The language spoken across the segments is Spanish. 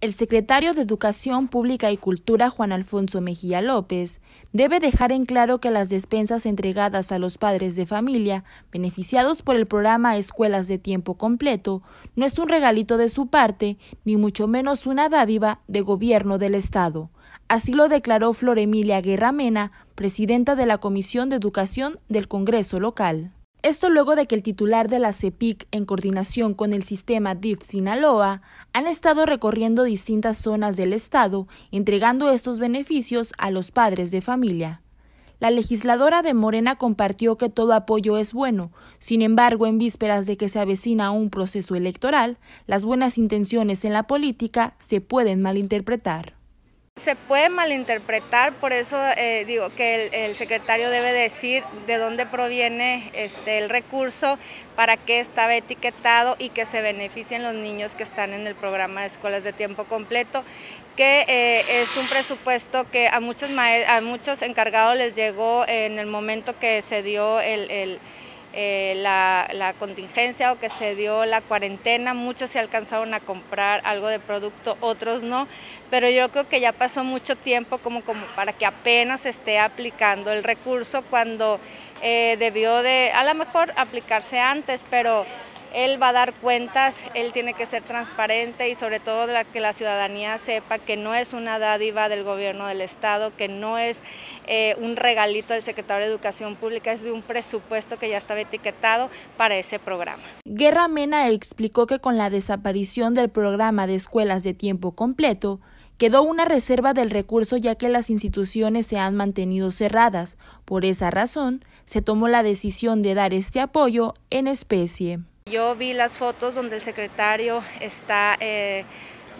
El secretario de Educación Pública y Cultura, Juan Alfonso Mejía López, debe dejar en claro que las despensas entregadas a los padres de familia, beneficiados por el programa Escuelas de Tiempo Completo, no es un regalito de su parte, ni mucho menos una dádiva de gobierno del Estado. Así lo declaró Flor Emilia Guerra Mena, presidenta de la Comisión de Educación del Congreso local. Esto luego de que el titular de la CEPIC, en coordinación con el sistema DIF Sinaloa, han estado recorriendo distintas zonas del estado, entregando estos beneficios a los padres de familia. La legisladora de Morena compartió que todo apoyo es bueno, sin embargo, en vísperas de que se avecina un proceso electoral, las buenas intenciones en la política se pueden malinterpretar. Se puede malinterpretar, por eso eh, digo que el, secretario debe decir de dónde proviene este, el recurso, para qué estaba etiquetado y que se beneficien los niños que están en el programa de escuelas de tiempo completo, que eh, es un presupuesto que a muchos, a muchos encargados les llegó en el momento que se dio el eh, la, contingencia o que se dio la cuarentena, muchos se alcanzaron a comprar algo de producto, otros no, pero yo creo que ya pasó mucho tiempo como, como para que apenas esté aplicando el recurso cuando eh, debió de a lo mejor aplicarse antes, pero él va a dar cuentas, él tiene que ser transparente y sobre todo que la ciudadanía sepa que no es una dádiva del gobierno del Estado, que no es eh, un regalito del secretario de Educación Pública, es de un presupuesto que ya estaba etiquetado para ese programa. Guerra Mena explicó que con la desaparición del programa de escuelas de tiempo completo, quedó una reserva del recurso ya que las instituciones se han mantenido cerradas. Por esa razón, se tomó la decisión de dar este apoyo en especie. Yo vi las fotos donde el secretario está eh,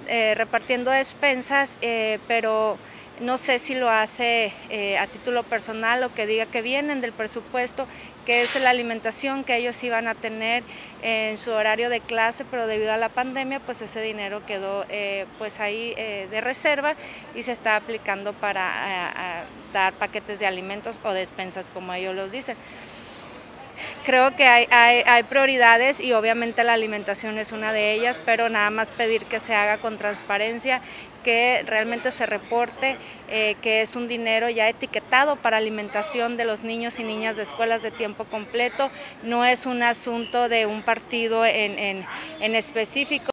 eh, repartiendo despensas, eh, pero no sé si lo hace a título personal o que diga que vienen del presupuesto, que es la alimentación que ellos iban a tener en su horario de clase, pero debido a la pandemia, pues ese dinero quedó pues ahí de reserva y se está aplicando para dar paquetes de alimentos o despensas, como ellos los dicen creo que hay, hay, prioridades y obviamente la alimentación es una de ellas, pero nada más pedir que se haga con transparencia, que realmente se reporte eh, que es un dinero ya etiquetado para alimentación de los niños y niñas de escuelas de tiempo completo, no es un asunto de un partido en, en, en específico.